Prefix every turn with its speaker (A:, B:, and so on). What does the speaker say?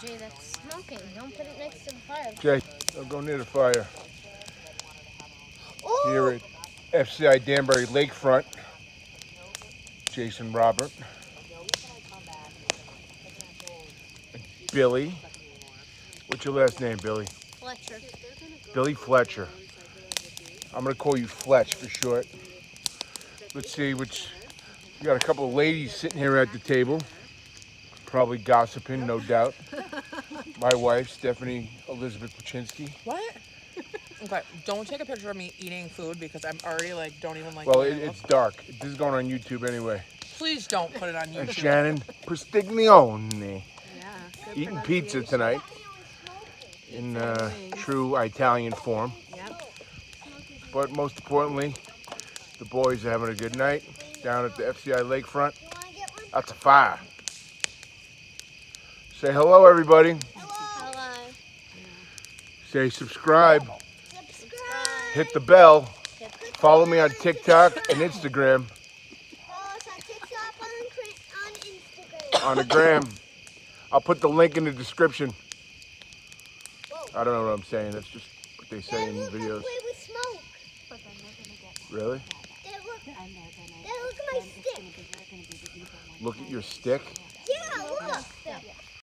A: Jay, that's smoking. Don't put it next to the fire.
B: Jay, don't go near the fire.
A: Oh!
B: Here at FCI Danbury Lakefront, Jason Robert, Billy. What's your last name, Billy?
A: Fletcher.
B: Billy Fletcher. I'm gonna call you Fletch for short. Let's see which. We got a couple of ladies sitting here at the table, probably gossiping, no doubt. My wife, Stephanie Elizabeth Paczynski.
C: What? Okay, don't take a picture of me eating food because I'm already like, don't even like.
B: Well, it, it's dark. This is going on YouTube anyway.
C: Please don't put it on
B: And
C: YouTube.
B: Shannon Prestiglione
D: Yeah.
B: eating pizza tonight in uh, true Italian form.
D: Yep.
B: But most importantly, the boys are having a good night down at the FCI Lakefront. That's a fire. Say hello, everybody.
A: Hello.
B: Say subscribe.
A: Subscribe.
B: Hit the bell. Follow me on TikTok and Instagram.
A: Follow us on TikTok on, Instagram.
B: On the gram. I'll put the link in the description. I don't know what I'm saying. That's just what they say in videos.
A: Wait, we smoke.
B: Really?
A: Look. At my stick.
B: Look at your stick.